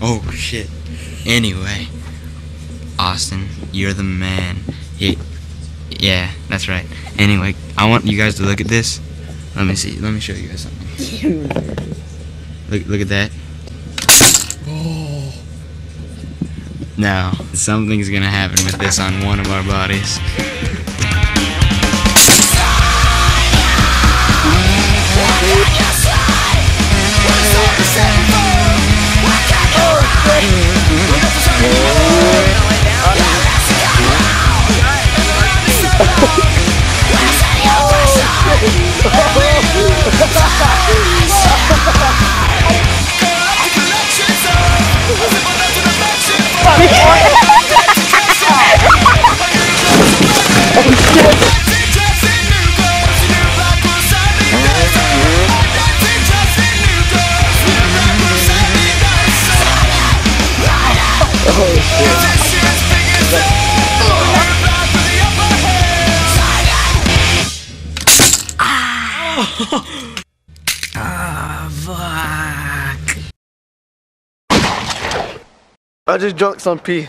Oh shit. Anyway, Austin, you're the man. He, yeah, that's right. Anyway, I want you guys to look at this. Let me see. Let me show you guys something. look, look at that. Now, something's gonna happen with this on one of our bodies. I just drunk some pee.